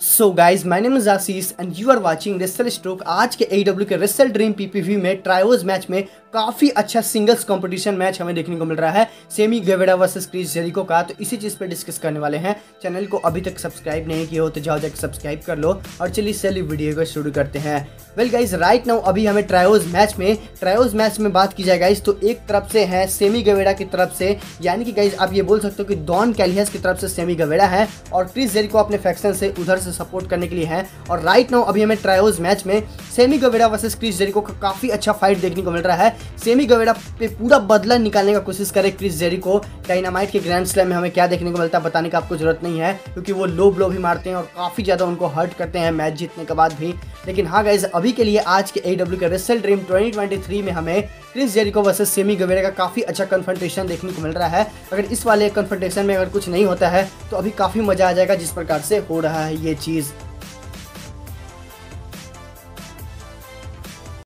So guys my name is Ashish and you are watching Wrestle Stroke आज के AEW के wrestle dream PPV में trios match में काफ़ी अच्छा सिंगल्स कंपटीशन मैच हमें देखने को मिल रहा है। Sammy Guevara versus Chris Jericho का तो इसी चीज़ पे डिस्कस करने वाले हैं। चैनल को अभी तक सब्सक्राइब नहीं किया हो तो जाओ जाकर सब्सक्राइब कर लो और चलिए चलिए वीडियो को शुरू करते हैं। वेल गाइज़ राइट नाउ अभी हमें ट्रायोज मैच में ट्रायोज मैच में बात की जाए गाइज़ तो एक तरफ़ से है सेमी गवेड़ा की तरफ़ से। यानी कि गाइज़ आप ये बोल सकते हो कि डॉन कैलियस की तरफ़ से सेमी गवेड़ा है और क्रिस जेरिको अपने फैक्शन से उधर से सपोर्ट करने के लिए है। और राइट नाउ अभी हमें ट्रायोज मैच में Sammy Guevara versus Chris Jericho का काफ़ी अच्छा फाइट देखने को मिल रहा है। सेमी गवेड़ा पे पूरा बदला निकालने का कोशिश करे क्रिस जेरिको डायनामाइट के ग्रैंड स्लैम में हमें क्या देखने को मिलता है बताने का आपको ज़रूरत नहीं है, क्योंकि वो लो ब्लो भी मारते हैं और काफ़ी ज़्यादा उनको हर्ट करते हैं मैच जीतने के बाद भी। लेकिन हाँ गाइज़ अभी के लिए आज के ए के रेसल ड्रीम 2023 में हमें Chris Jericho versus Sammy Guevara का काफ़ी अच्छा कन्फ्रंटेशन देखने को मिल रहा है। अगर इस वाले कन्फ्रंटेशन में अगर कुछ नहीं होता है तो अभी काफ़ी मज़ा आ जाएगा जिस प्रकार से हो रहा है ये चीज़